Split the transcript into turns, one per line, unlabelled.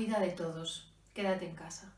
Cuida de todos. Quédate en casa.